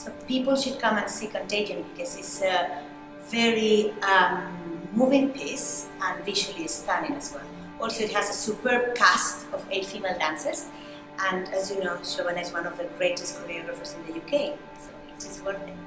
So people should come and see Contagion because it's a very um, moving piece and visually stunning as well. Also, it has a superb cast of eight female dancers, and as you know, Shobana is one of the greatest choreographers in the UK, so it is worth it.